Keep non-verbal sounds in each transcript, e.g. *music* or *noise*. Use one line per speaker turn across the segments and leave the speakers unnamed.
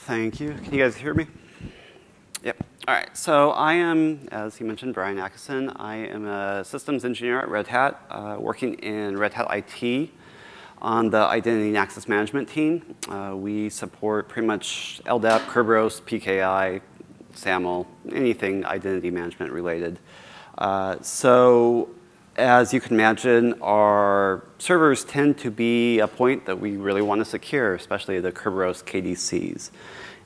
Thank you. Can you guys hear me? Yep. All right. So I am, as he mentioned, Brian Atkisson. I am a systems engineer at Red Hat, uh, working in Red Hat IT on the identity and access management team. Uh, we support pretty much LDAP, Kerberos, PKI, SAML, anything identity management related. Uh, so as you can imagine, our servers tend to be a point that we really want to secure, especially the Kerberos KDCs.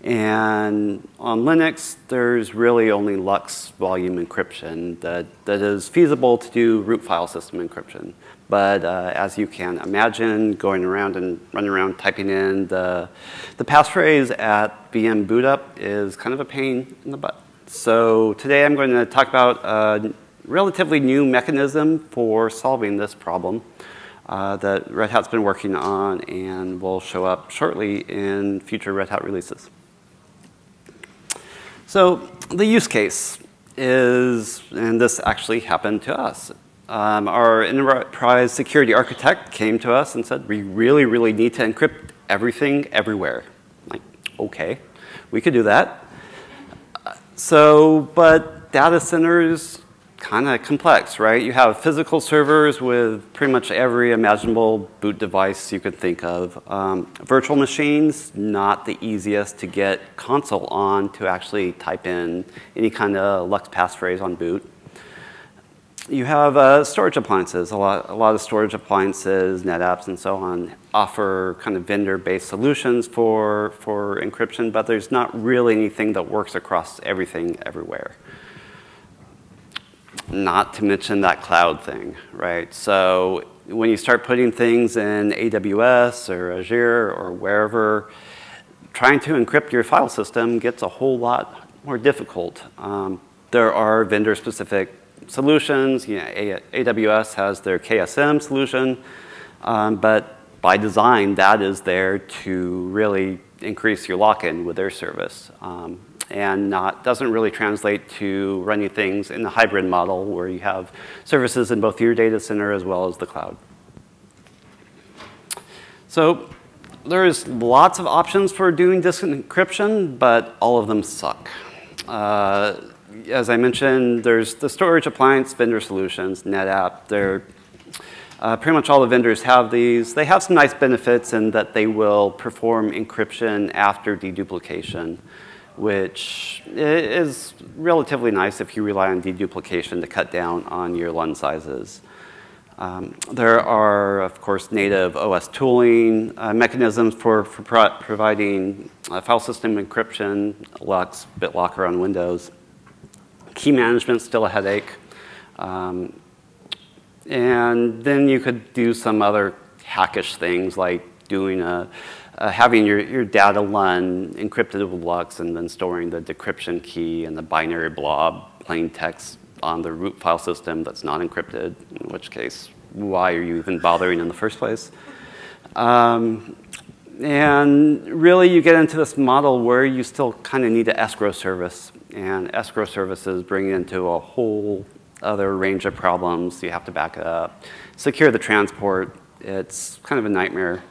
And on Linux, there's really only LUKS volume encryption that, that is feasible to do root file system encryption. But uh, as you can imagine, going around and running around typing in the, the passphrase at VM boot up is kind of a pain in the butt. So today I'm going to talk about a relatively new mechanism for solving this problem uh, that Red Hat's been working on and will show up shortly in future Red Hat releases. So the use case is, and this actually happened to us. Um, our enterprise security architect came to us and said, we really, really need to encrypt everything everywhere. Like, okay, we could do that. So, but data centers kind of complex, right? You have physical servers with pretty much every imaginable boot device you could think of. Um, virtual machines, not the easiest to get console on to actually type in any kind of LUKS passphrase on boot. You have uh, storage appliances. A lot, a lot of storage appliances, NetApps, and so on offer kind of vendor-based solutions for, for encryption, but there's not really anything that works across everything everywhere not to mention that cloud thing, right? So when you start putting things in AWS or Azure or wherever, trying to encrypt your file system gets a whole lot more difficult. Um, there are vendor-specific solutions. You know, AWS has their KSM solution, um, but by design, that is there to really increase your lock-in with their service. Um, and not, doesn't really translate to running things in the hybrid model where you have services in both your data center as well as the cloud. So there's lots of options for doing disk encryption, but all of them suck. Uh, as I mentioned, there's the storage appliance vendor solutions, NetApp. They're uh, pretty much all the vendors have these. They have some nice benefits in that they will perform encryption after deduplication which is relatively nice if you rely on deduplication to cut down on your LUN sizes. Um, there are, of course, native OS tooling uh, mechanisms for, for pro providing uh, file system encryption, LUKS, BitLocker on Windows. Key management still a headache. Um, and then you could do some other hackish things like doing a uh, having your, your data LUN encrypted with LUKS and then storing the decryption key and the binary blob plain text on the root file system that's not encrypted, in which case, why are you even bothering in the first place? Um, and really, you get into this model where you still kind of need an escrow service. And escrow services bring into a whole other range of problems. You have to back it up, secure the transport. It's kind of a nightmare.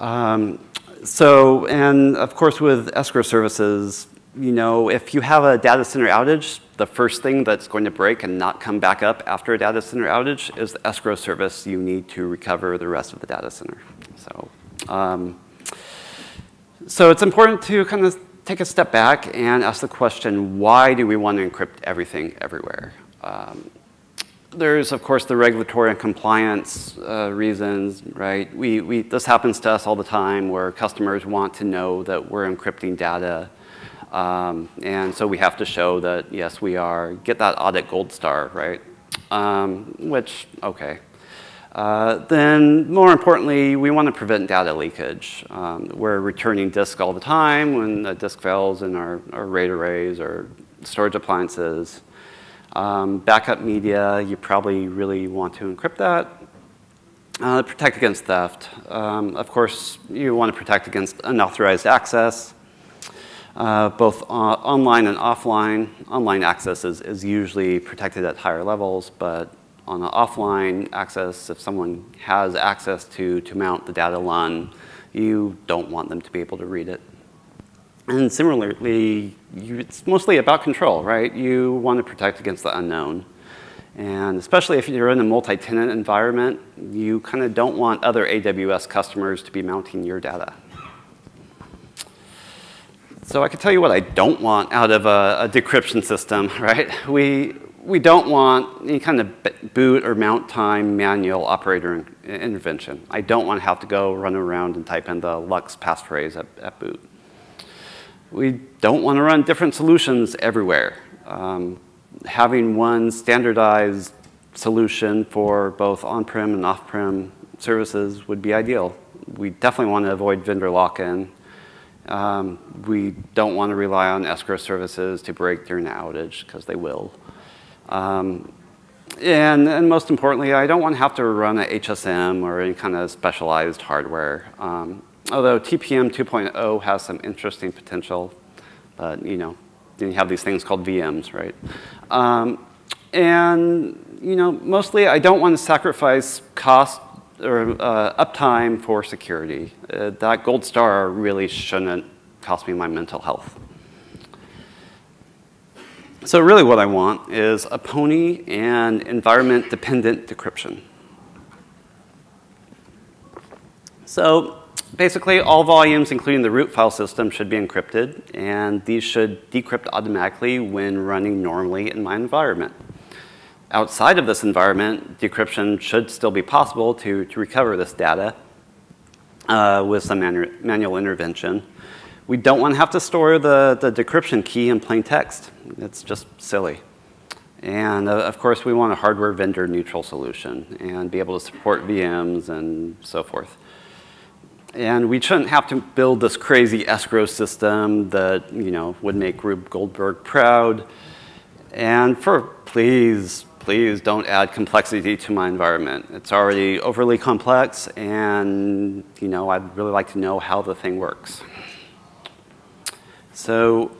Um, so, and of course with escrow services, you know, if you have a data center outage, the first thing that's going to break and not come back up after a data center outage is the escrow service you need to recover the rest of the data center. So, um, so it's important to kind of take a step back and ask the question, why do we want to encrypt everything everywhere? Um, there's, of course, the regulatory and compliance uh, reasons, right? We, we, this happens to us all the time where customers want to know that we're encrypting data. Um, and so we have to show that, yes, we are. Get that audit gold star, right? Um, which, okay. Uh, then, more importantly, we want to prevent data leakage. Um, we're returning disk all the time when the disk fails in our, our RAID arrays or storage appliances. Um, backup media, you probably really want to encrypt that. Uh, protect against theft. Um, of course, you want to protect against unauthorized access, uh, both online and offline. Online access is, is usually protected at higher levels, but on the offline access, if someone has access to, to mount the data LUN, you don't want them to be able to read it. And similarly, you, it's mostly about control, right? You want to protect against the unknown. And especially if you're in a multi-tenant environment, you kind of don't want other AWS customers to be mounting your data. So I can tell you what I don't want out of a, a decryption system, *laughs* right? We, we don't want any kind of boot or mount time manual operator in, intervention. I don't want to have to go run around and type in the LUKS passphrase at, at boot. We don't want to run different solutions everywhere. Um, having one standardized solution for both on-prem and off-prem services would be ideal. We definitely want to avoid vendor lock-in. Um, we don't want to rely on escrow services to break during an outage, because they will. Um, and, and, most importantly, I don't want to have to run a HSM or any kind of specialized hardware. Um, although TPM 2.0 has some interesting potential, but you know, then you have these things called VMs, right? Um, and you know, mostly I don't want to sacrifice cost or uh, uptime for security. Uh, that gold star really shouldn't cost me my mental health. So really what I want is a pony and environment-dependent decryption. So basically, all volumes, including the root file system, should be encrypted, and these should decrypt automatically when running normally in my environment. Outside of this environment, decryption should still be possible to, to recover this data uh, with some manu manual intervention. We don't want to have to store the, the decryption key in plain text. It's just silly. And uh, of course, we want a hardware vendor neutral solution and be able to support VMs and so forth. And we shouldn't have to build this crazy escrow system that you know would make Rube Goldberg proud. And for please, please don't add complexity to my environment. It's already overly complex, and you know I'd really like to know how the thing works. So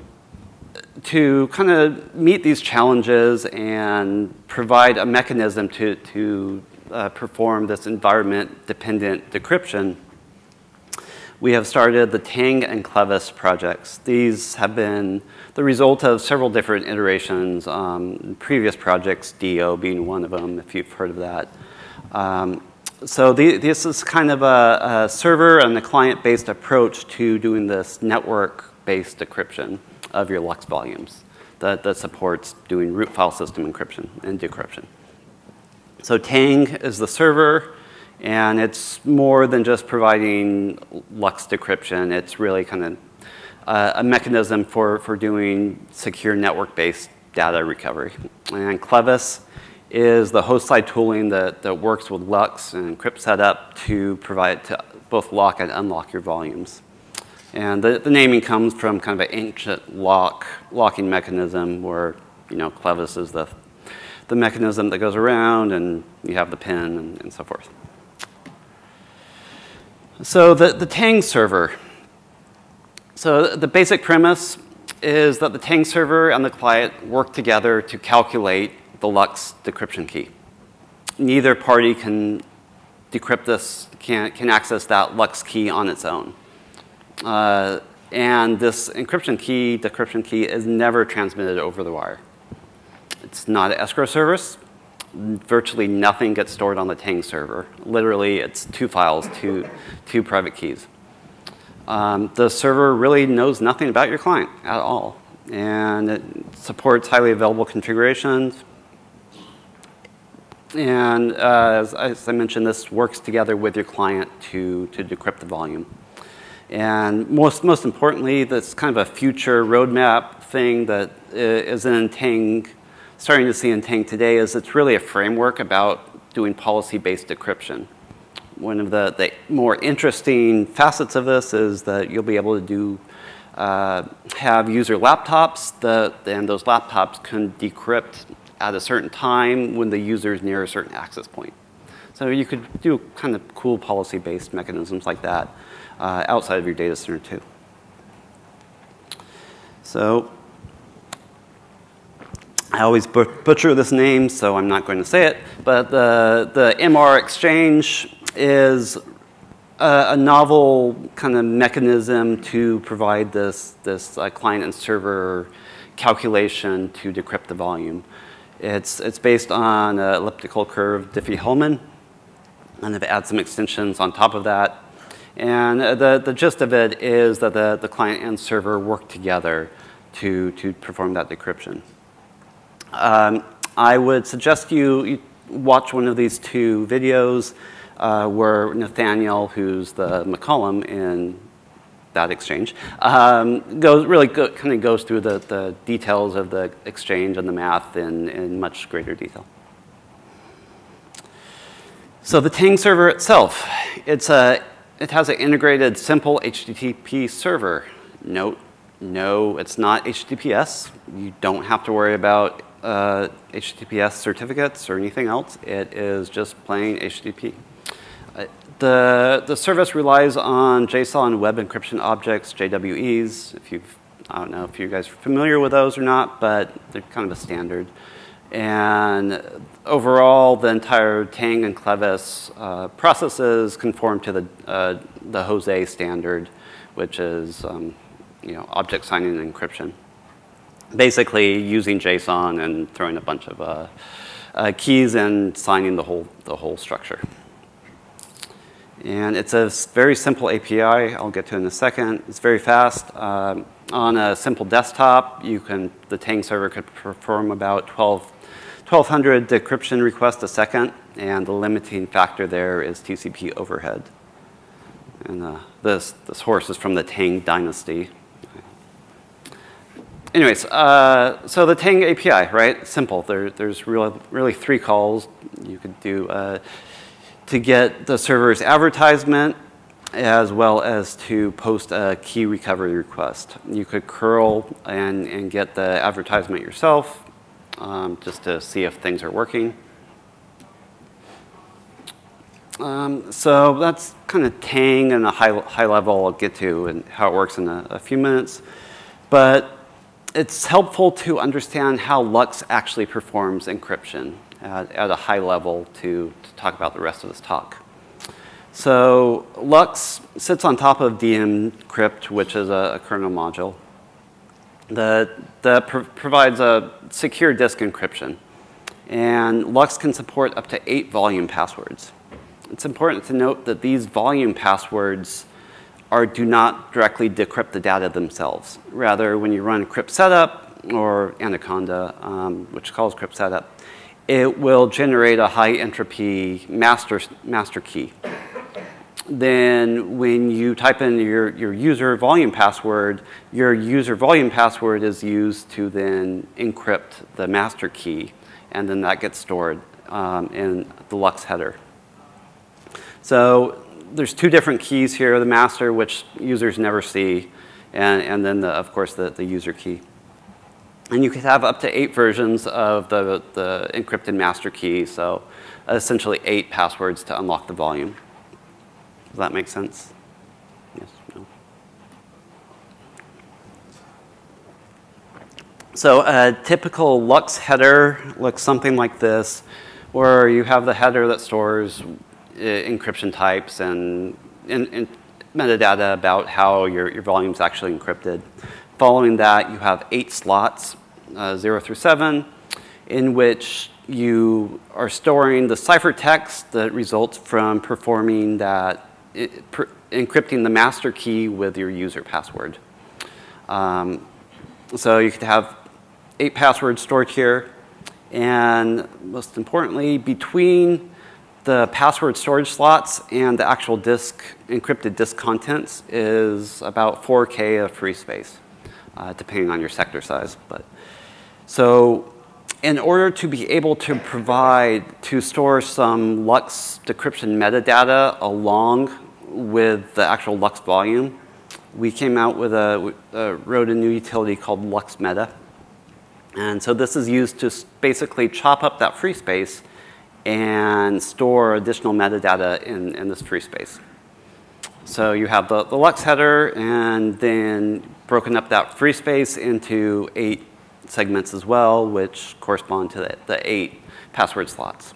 to kind of meet these challenges and provide a mechanism to, to uh, perform this environment-dependent decryption, we have started the Tang and Clevis projects. These have been the result of several different iterations, um, previous projects, Deo being one of them, if you've heard of that. Um, so the, this is kind of a, a server and a client-based approach to doing this network-based decryption of your LUKS volumes that, that supports doing root file system encryption and decryption. So Tang is the server. And it's more than just providing LUKS decryption. It's really kind of uh, a mechanism for, for doing secure network-based data recovery. And Clevis is the host-side tooling that, that works with LUKS and encrypt setup to provide to both lock and unlock your volumes. And the, the naming comes from kind of an ancient lock locking mechanism where you know Clevis is the the mechanism that goes around and you have the pin and, and so forth. So the, the Tang server. So the basic premise is that the Tang server and the client work together to calculate the LUKS decryption key. Neither party can decrypt this, can, can access that LUKS key on its own. Uh, and this encryption key, decryption key, is never transmitted over the wire. It's not an escrow service virtually nothing gets stored on the Tang server. Literally, it's two files, two, two private keys. Um, the server really knows nothing about your client at all. And it supports highly available configurations. And uh, as, as, I mentioned, this works together with your client to, to decrypt the volume. And most, most importantly, that's kind of a future roadmap thing that is in Tang starting to see in Tang today is it's really a framework about doing policy-based decryption. One of the, the, more interesting facets of this is that you'll be able to do uh, have user laptops that, and those laptops can decrypt at a certain time when the user is near a certain access point. So you could do kind of cool policy-based mechanisms like that uh, outside of your data center too. So I always butcher this name, so I'm not going to say it, but the, the MR exchange is a, a, novel kind of mechanism to provide this, this uh, client and server calculation to decrypt the volume. It's, it's based on an elliptical curve Diffie-Hellman, and they've added some extensions on top of that. And the, the gist of it is that the, the client and server work together to, to perform that decryption. Um, I would suggest you, watch one of these two videos uh, where Nathaniel, who's the McCallum in that exchange, um, goes really go, kind of goes through the, the details of the exchange and the math in, in much greater detail. So the Tang server itself, it's a, it has an integrated simple HTTP server. Note, no, it's not HTTPS. You don't have to worry about uh, HTTPS certificates or anything else. It is just plain HTTP. Uh, the, the service relies on JSON Web Encryption Objects, JWEs. If you've, I don't know if you guys are familiar with those or not, but they're kind of a standard. And overall, the entire Tang and Clevis uh, processes conform to the, uh, the JOSE standard, which is um, you know, object signing and encryption. Basically, using JSON and throwing a bunch of uh, uh, keys and signing the whole, the whole structure. And it's a very simple API. I'll get to in a second. It's very fast. Um, on a simple desktop, you can, the Tang server could perform about 12 1200 decryption requests a second, and the limiting factor there is TCP overhead. And uh, this, this horse is from the Tang dynasty. Anyways, uh, so the Tang API, right? Simple. There, there's really, really three calls you could do uh, to get the server's advertisement as well as to post a key recovery request. You could curl and, and get the advertisement yourself um, just to see if things are working. Um, so that's kind of Tang and a high, high level I'll get to and how it works in a, a few minutes. But it's helpful to understand how LUKS actually performs encryption at, at a high level to, to, talk about the rest of this talk. So LUKS sits on top of dmcrypt, which is a, a kernel module that, that pr provides a secure disk encryption. And LUKS can support up to eight volume passwords. It's important to note that these volume passwords are, do not directly decrypt the data themselves. Rather, when you run crypt setup or Anaconda, um, which calls crypt setup, it will generate a high entropy master, master key then when you type in your, your user volume password, your user volume password is used to then encrypt the master key, and then that gets stored um, in the LUKS header. So there's two different keys here, the master, which users never see, and, and then, the, of course, the, the user key. And you could have up to eight versions of the, the encrypted master key, so essentially eight passwords to unlock the volume. Does that make sense? Yes, no? So a typical LUKS header looks something like this, where you have the header that stores encryption types and, and, and, metadata about how your, your volume is actually encrypted. Following that, you have eight slots, uh, 0 through 7, in which you are storing the ciphertext that results from performing that encrypting the master key with your user password. Um, so you could have eight passwords stored here. And most importantly, between the password storage slots and the actual disk, encrypted disk contents is about 4K of free space, uh, depending on your sector size. But So in order to be able to provide, to store some LUKS decryption metadata along with the actual LUKS volume, we came out with a, uh, wrote a new utility called LUKS Meta. And so this is used to basically chop up that free space and store additional metadata in, in this free space. So you have the, the LUKS header and then broken up that free space into eight segments as well, which correspond to the, the eight password slots.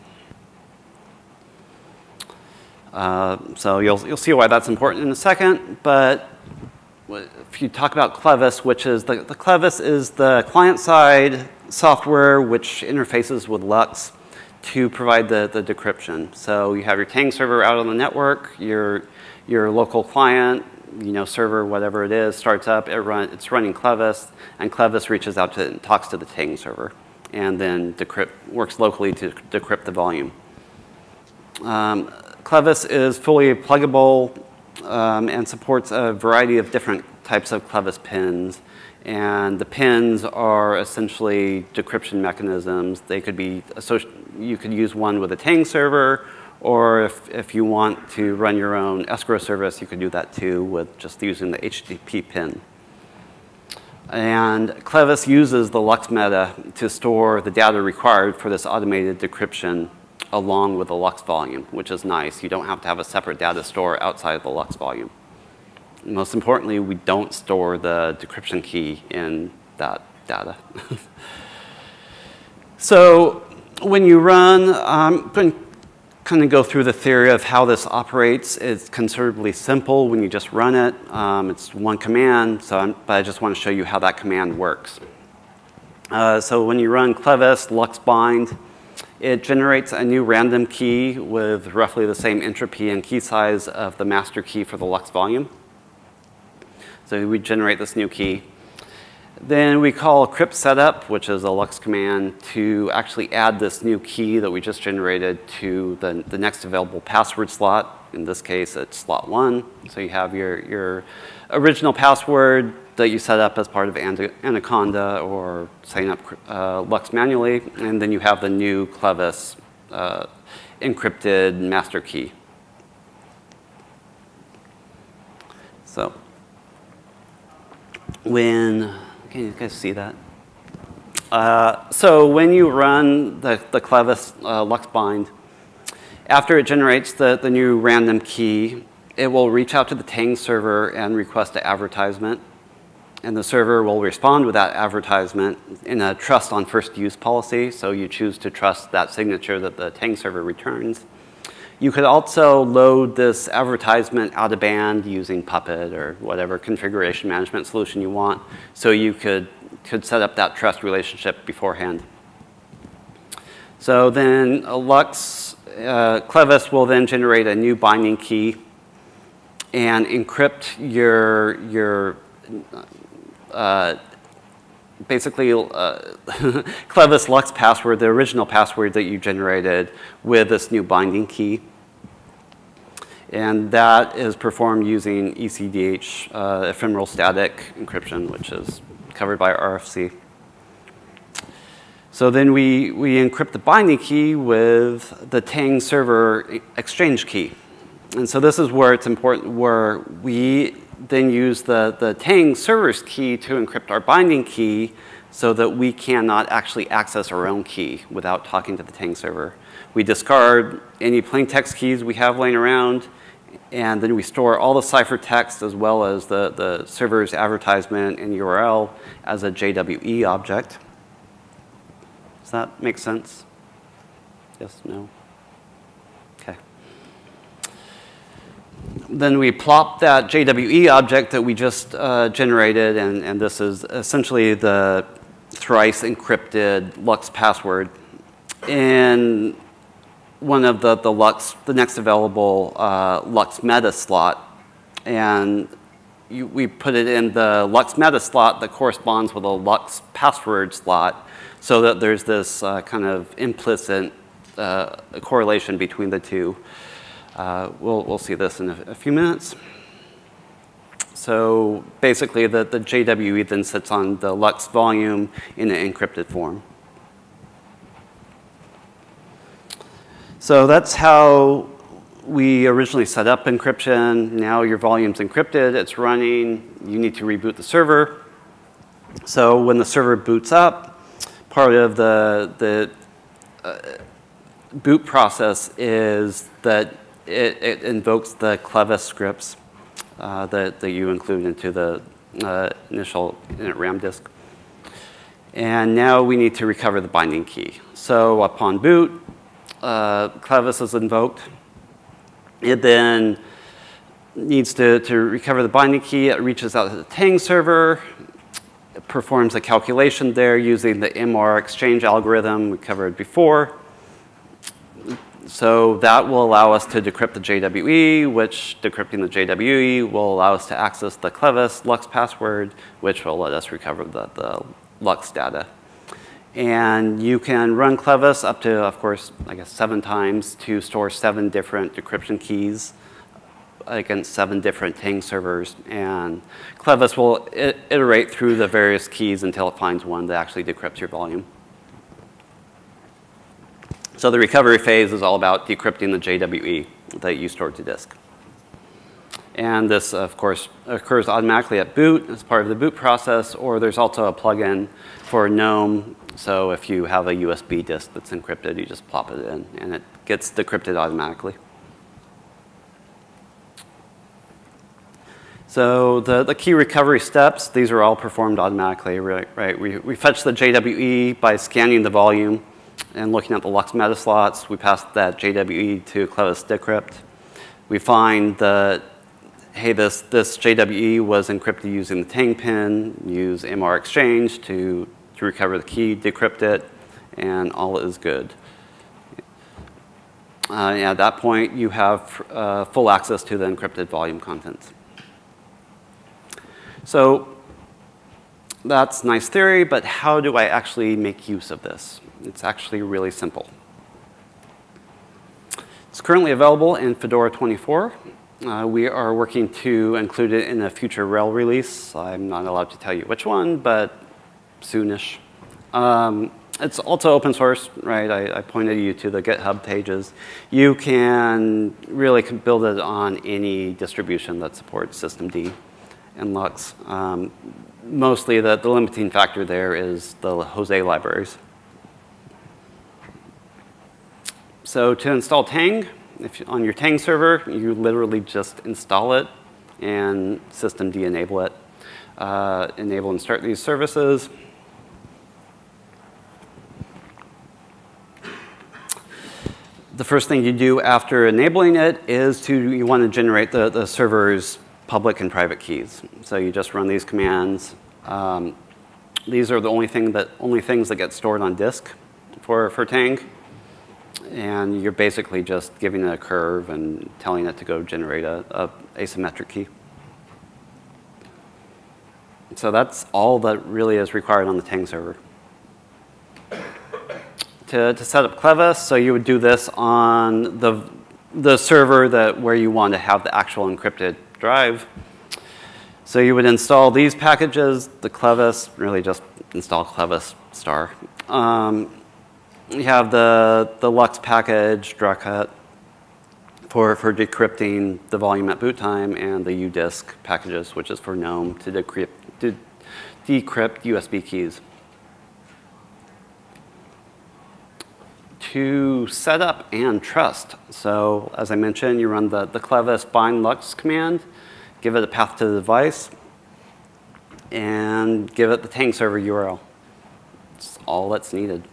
Uh, so you'll, you'll see why that's important in a second, but if you talk about Clevis, which is the, the Clevis is the client-side software which interfaces with LUKS to provide the, the decryption. So you have your Tang server out on the network, your, your local client, you know, server, whatever it is, starts up, it run, it's running Clevis, and Clevis reaches out to and talks to the Tang server, and then decrypt, works locally to decrypt the volume. Um, Clevis is fully pluggable um, and supports a variety of different types of Clevis pins. And the pins are essentially decryption mechanisms. They could be, you could use one with a Tang server, or if, if you want to run your own escrow service, you could do that too with just using the HTTP pin. And Clevis uses the LUKS meta to store the data required for this automated decryption along with the LUKS volume, which is nice. You don't have to have a separate data store outside of the LUKS volume. Most importantly, we don't store the decryption key in that data. *laughs* so when you run, I'm going to kind of go through the theory of how this operates. It's considerably simple when you just run it. Um, it's one command, so I'm, but I just want to show you how that command works. Uh, so when you run clevis luks bind, it generates a new random key with roughly the same entropy and key size of the master key for the LUKS volume. So we generate this new key. Then we call crypt setup, which is a LUKS command, to actually add this new key that we just generated to the, the next available password slot. In this case, it's slot one. So you have your, your original password that you set up as part of Anaconda or setting up uh, LUKS manually, and then you have the new Clevis uh, encrypted master key. So when, can you guys see that? Uh, so when you run the, the Clevis uh, LUKS bind, after it generates the, the new random key, it will reach out to the Tang server and request an advertisement. And the server will respond with that advertisement in a trust on first use policy. So you choose to trust that signature that the Tang server returns. You could also load this advertisement out of band using Puppet or whatever configuration management solution you want. So you could, could set up that trust relationship beforehand. So then LUKS, uh, Clevis will then generate a new binding key and encrypt your, your uh, basically uh, *laughs* Clevis LUKS password, the original password that you generated with this new binding key. And that is performed using ECDH, uh, ephemeral static encryption, which is covered by RFC. So then we, we encrypt the binding key with the Tang server exchange key. And so this is where it's important, where we then use the, the Tang server's key to encrypt our binding key so that we cannot actually access our own key without talking to the Tang server. We discard any plain text keys we have laying around, and then we store all the ciphertext as well as the, the server's advertisement and URL as a JWE object. Does that make sense? Yes, no? Okay. Then we plop that JWE object that we just uh, generated, and, and this is essentially the thrice encrypted LUKS password in one of the, the LUKS, the next available uh, LUKS meta slot. And you, we put it in the LUKS meta slot that corresponds with a LUKS password slot so that there's this uh, kind of implicit uh, correlation between the two. Uh, we'll, we'll see this in a, a, few minutes. So basically, the, the JWE then sits on the LUKS volume in an encrypted form. So that's how we originally set up encryption. Now your volume's encrypted, it's running, you need to reboot the server. So when the server boots up, part of the, the uh, boot process is that it, it invokes the Clevis scripts uh, that, that you include into the uh, initial RAM disk. And now we need to recover the binding key. So upon boot, uh, Clevis is invoked. It then needs to, to recover the binding key. It reaches out to the Tang server, it performs a calculation there using the MR exchange algorithm we covered before. So that will allow us to decrypt the JWE, which decrypting the JWE will allow us to access the Clevis LUKS password, which will let us recover the, the LUKS data. And you can run Clevis up to, of course, I guess seven times to store seven different decryption keys against seven different Tang servers. And Clevis will iterate through the various keys until it finds one that actually decrypts your volume. So the recovery phase is all about decrypting the JWE that you stored to disk. And this, of course, occurs automatically at boot as part of the boot process, or there's also a plugin for GNOME. So if you have a USB disk that's encrypted, you just plop it in, and it gets decrypted automatically. So the, the key recovery steps, these are all performed automatically, right? right? We, we fetch the JWE by scanning the volume and looking at the LUKS meta slots, we pass that JWE to Clevis Decrypt. We find that, hey, this, this JWE was encrypted using the Tang pin, use MR exchange to, to recover the key, decrypt it, and all is good. Uh, at that point, you have uh, full access to the encrypted volume contents. So that's nice theory, but how do I actually make use of this? It's actually really simple. It's currently available in Fedora 24. Uh, we are working to include it in a future RHEL release. I'm not allowed to tell you which one, but soonish. Um, it's also open source, right? I, I, pointed you to the GitHub pages. You can really build it on any distribution that supports systemd and LUKS. Um, mostly the, the limiting factor there is the JOSE libraries. So to install Tang, if you, on your Tang server, you literally just install it and systemd enable it. Uh, enable and start these services. The first thing you do after enabling it is to, you want to generate the, the server's public and private keys. So you just run these commands. Um, these are the only, thing that, only things that get stored on disk for, for Tang and you're basically just giving it a curve and telling it to go generate a, a asymmetric key. So that's all that really is required on the Tang server. To, to set up Clevis, so you would do this on the, the server that where you want to have the actual encrypted drive. So you would install these packages, the Clevis, really just install Clevis star. Um, we have the, the LUKS package, Dracut, for, for decrypting the volume at boot time, and the udisk packages, which is for GNOME to decrypt, to decrypt USB keys. To set up and trust, so as I mentioned, you run the, the Clevis bind LUKS command, give it a path to the device, and give it the Tang server URL. It's all that's needed.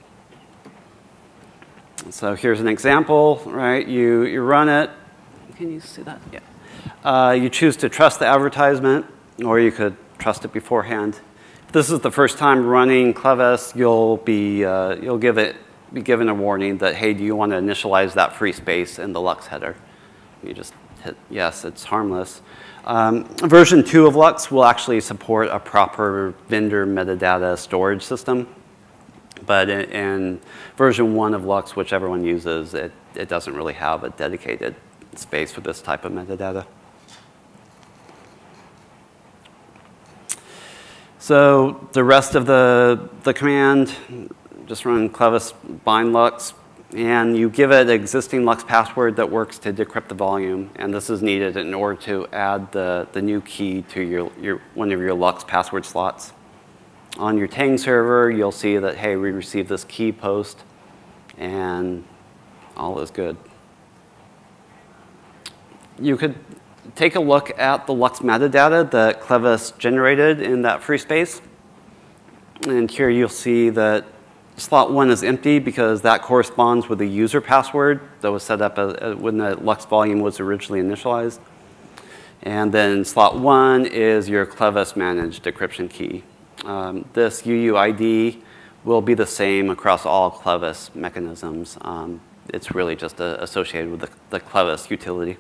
So here's an example, right? You, you run it. Can you see that? Yeah. Uh, you choose to trust the advertisement, or you could trust it beforehand. If this is the first time running Clevis, you'll be, uh, you'll give it, be given a warning that, hey, do you want to initialize that free space in the LUKS header? You just hit yes, it's harmless. Um, version 2 of LUKS will actually support a proper vendor metadata storage system. But in, in, version one of LUKS, which everyone uses, it, it doesn't really have a dedicated space for this type of metadata. So the rest of the, the command, just run clevis bind LUKS, and you give it an existing LUKS password that works to decrypt the volume. And this is needed in order to add the, the new key to your, your, one of your LUKS password slots on your Tang server, you'll see that, hey, we received this key post, and all is good. You could take a look at the LUKS metadata that Clevis generated in that free space. And here you'll see that slot one is empty because that corresponds with the user password that was set up uh, when the LUKS volume was originally initialized. And then slot one is your Clevis managed decryption key. Um, this UUID will be the same across all Clevis mechanisms. Um, it's really just uh, associated with the, the Clevis utility.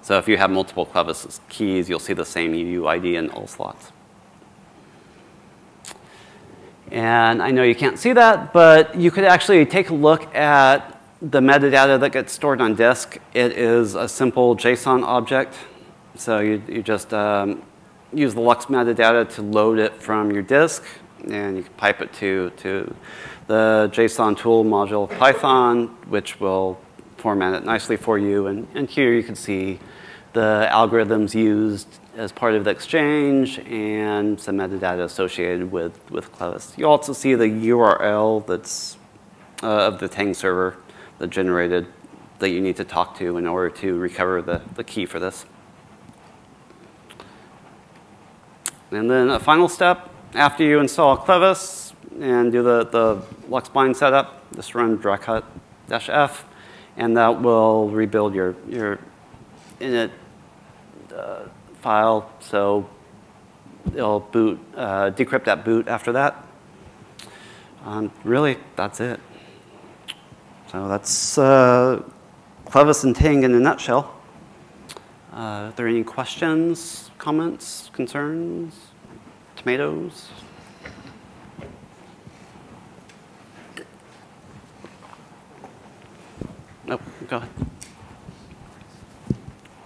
So if you have multiple Clevis keys, you'll see the same UUID in all slots. And I know you can't see that, but you could actually take a look at the metadata that gets stored on disk. It is a simple JSON object. So you, you just um, use the LUKS metadata to load it from your disk, and you can pipe it to, to the JSON tool module Python, which will format it nicely for you. And, and here you can see the algorithms used as part of the exchange and some metadata associated with, with Clevis. You also see the URL that's uh, of the Tang server that generated that you need to talk to in order to recover the, the key for this. And then a final step, after you install Clevis and do the, the LUKS bind setup, just run dracut-f, and that will rebuild your, your init uh, file, so it'll boot, uh, decrypt that boot after that. Um, really, that's it. So that's uh, Clevis and Tang in a nutshell. Uh, are there any questions, comments, concerns, tomatoes? Oh, go ahead.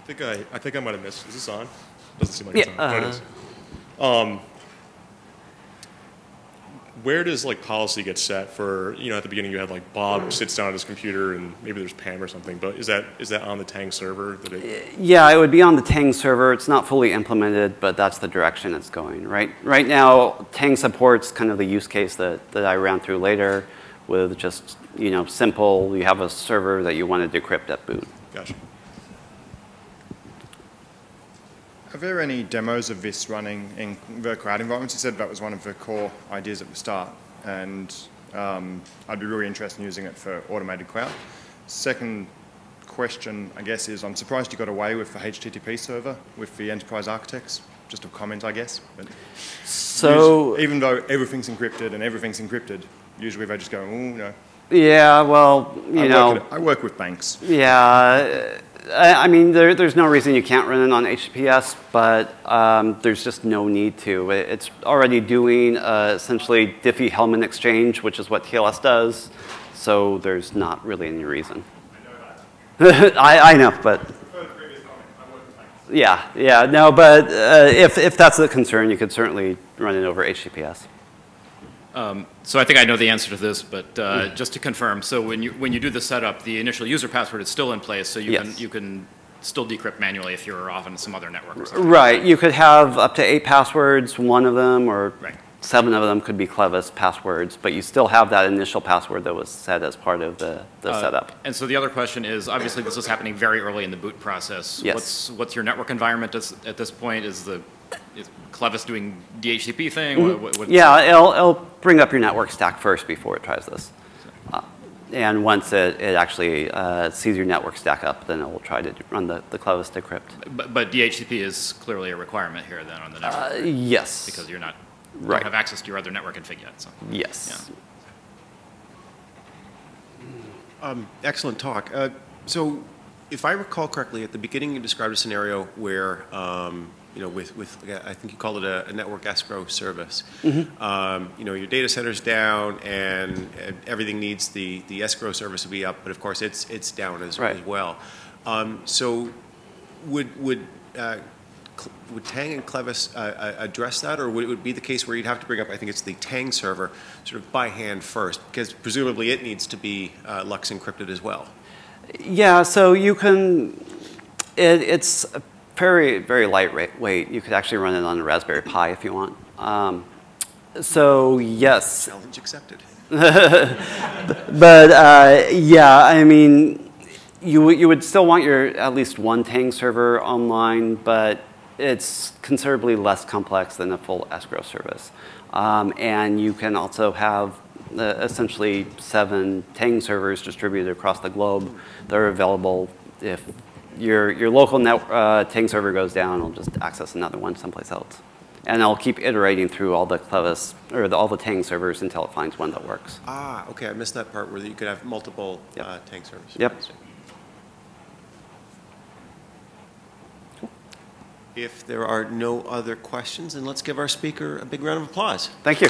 I think I, I think I might have missed. Is this on? Doesn't seem like
Yeah,
it's on. Oh, it
uh,
is. Um, where does like policy get set for? You know, at the beginning you had like Bob sits down at his computer and maybe there's Pam or something. But is that is that on the Tang server? That it,
Yeah, it would be on the Tang server. It's not fully implemented, but that's the direction it's going. Right, right now, Tang supports kind of the use case that, that I ran through later with just, you know, simple, you have a server that you want to decrypt at boot.
gotcha.
Are there any demos of this running in the cloud environments? You said that was one of the core ideas at the start, and um, I'd be really interested in using it for automated cloud. Second question, I guess, is I'm surprised you got away with the HTTP server with the enterprise architects. Just a comment, I guess. But
So,
usually- even though everything's encrypted and everything's encrypted, usually they just go, oh no.
yeah, well, you
I
know,
work, at, I work with banks.
Yeah, I, mean, there, there's no reason you can't run it on HTTPS, but um, there's just no need to. It- It's already doing uh, essentially Diffie-Hellman exchange, which is what TLS does, so there's not really any reason. *laughs* I, I know, but yeah, yeah, no, but uh, if, if that's a concern, you could certainly run it over HTTPS.
So I think I know the answer to this, but uh, just to confirm, so when you, when you do the setup, the initial user password is still in place, so you
Yes.
can, you can still decrypt manually if you're off on some other network.
Right, you could have up to eight passwords, one of them or
Right.
seven of them could be Clevis passwords, but you still have that initial password that was set as part of the, the
Uh,
setup.
And so the other question is, obviously this is happening very early in the boot process.
Yes.
What's, what's your network environment at this point? Is the, is Clevis doing DHCP thing? What- what-
Mm-hmm. Yeah, it'll, it'll bring up your network stack first before it tries this. Uh, and once it, it actually uh, sees your network stack up, then it will try to run the, the Clevis decrypt.
But, but DHCP is clearly a requirement here then on the network,
Uh, yes.
because you're not, you
right.
don't have access to your other network config yet, so.
Yes.
Excellent talk. Uh, So if I recall correctly, at the beginning you described a scenario where, um, you know, with, with I think you called it a, a network escrow service. Um, You know, your data center's down and and everything needs the, the escrow service to be up, but of course it's, it's down as,
Right.
as well. Um, So would, would, uh, would Tang and Clevis uh, uh, address that, or would it would be the case where you'd have to bring up, I think it's the Tang server, sort of by hand first, because presumably it needs to be uh, LUKS encrypted as well?
Yeah, so you can, it, it's very, very lightweight. You could actually run it on a Raspberry Pi if you want. Um, so yes,
Challenge accepted. *laughs*
but uh, yeah, I mean, you, would- you would still want your at least one Tang server online, but it's considerably less complex than a full escrow service. Um, and you can also have uh, essentially seven Tang servers distributed across the globe. that are available if your, your local net, uh, Tang server goes down, it'll just access another one someplace else. And I'll keep iterating through all the Clevis, or the, all the Tang servers until it finds one that works.
Ah, okay, I missed that part where you could have multiple
Yep.
uh, Tang servers.
Yep.
If there are no other questions, then let's give our speaker a big round of applause.
Thank you.